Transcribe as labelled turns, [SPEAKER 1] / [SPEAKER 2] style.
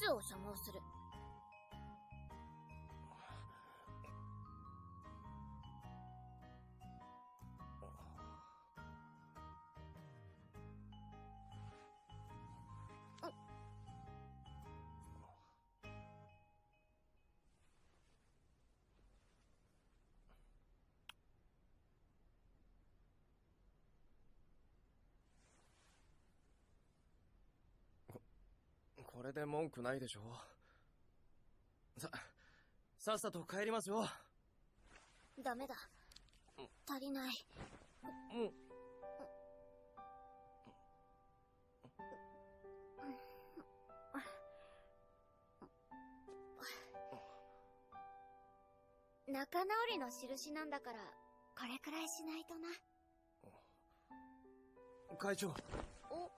[SPEAKER 1] スを所望する。
[SPEAKER 2] れで文句ないでしょさ、さっさと帰りますよ。
[SPEAKER 1] ダメだ。足りない。
[SPEAKER 2] うん。
[SPEAKER 1] 仲直りの印なんだから、これくらいしないとな。
[SPEAKER 2] 会長、
[SPEAKER 1] お、